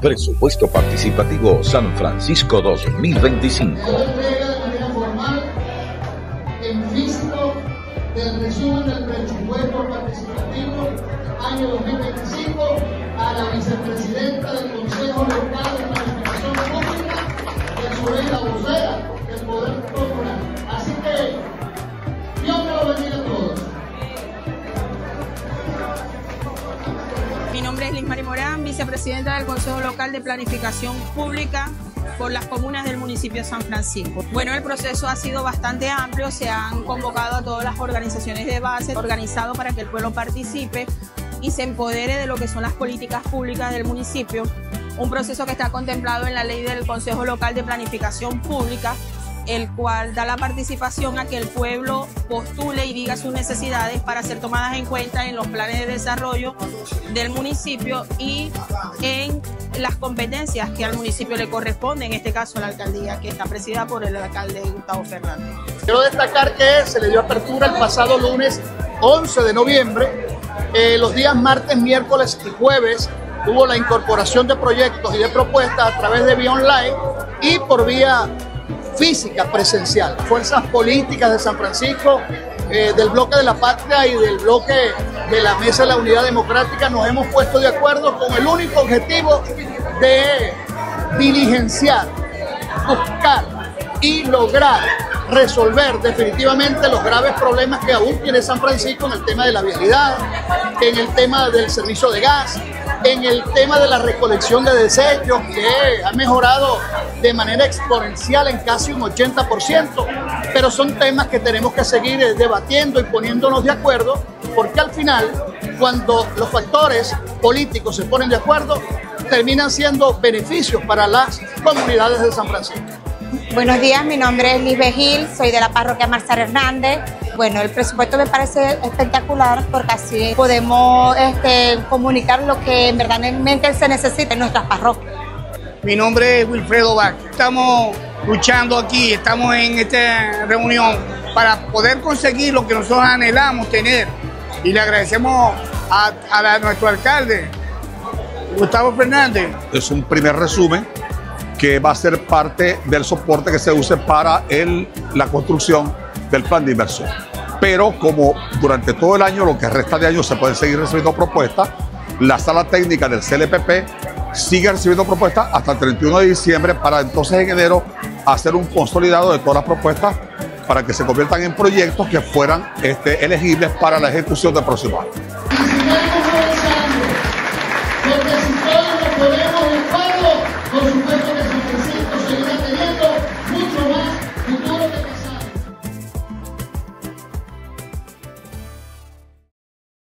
Presupuesto Participativo San Francisco 2025. en físico del resumen del presupuesto participativo año 2025 a la vicepresidenta del Consejo Local de Planificación Pública, que su vez la vocera Mi nombre es Liz Mari Morán, vicepresidenta del Consejo Local de Planificación Pública por las comunas del municipio de San Francisco. Bueno, el proceso ha sido bastante amplio, se han convocado a todas las organizaciones de base, organizado para que el pueblo participe y se empodere de lo que son las políticas públicas del municipio. Un proceso que está contemplado en la ley del Consejo Local de Planificación Pública, el cual da la participación a que el pueblo postule y diga sus necesidades para ser tomadas en cuenta en los planes de desarrollo del municipio y en las competencias que al municipio le corresponde, en este caso la alcaldía, que está presidida por el alcalde Gustavo Fernández. Quiero destacar que se le dio apertura el pasado lunes 11 de noviembre. Eh, los días martes, miércoles y jueves hubo la incorporación de proyectos y de propuestas a través de vía online y por vía física presencial. Fuerzas políticas de San Francisco, eh, del bloque de la patria y del bloque de la Mesa de la Unidad Democrática nos hemos puesto de acuerdo con el único objetivo de diligenciar, buscar y lograr resolver definitivamente los graves problemas que aún tiene San Francisco en el tema de la vialidad, en el tema del servicio de gas, en el tema de la recolección de desechos, que ha mejorado de manera exponencial en casi un 80%, pero son temas que tenemos que seguir eh, debatiendo y poniéndonos de acuerdo, porque al final, cuando los factores políticos se ponen de acuerdo, terminan siendo beneficios para las comunidades de San Francisco. Buenos días, mi nombre es Liz Gil, soy de la parroquia Marzar Hernández. Bueno, el presupuesto me parece espectacular porque así podemos este, comunicar lo que en verdad se necesita en nuestras parroquias. Mi nombre es Wilfredo Bach. Estamos luchando aquí, estamos en esta reunión para poder conseguir lo que nosotros anhelamos tener. Y le agradecemos a, a nuestro alcalde, Gustavo Fernández. Es un primer resumen que va a ser parte del soporte que se use para el, la construcción del plan de inversión pero como durante todo el año, lo que resta de año, se pueden seguir recibiendo propuestas, la sala técnica del CLPP sigue recibiendo propuestas hasta el 31 de diciembre para entonces en enero hacer un consolidado de todas las propuestas para que se conviertan en proyectos que fueran este, elegibles para la ejecución del próximo año. Porque si todos de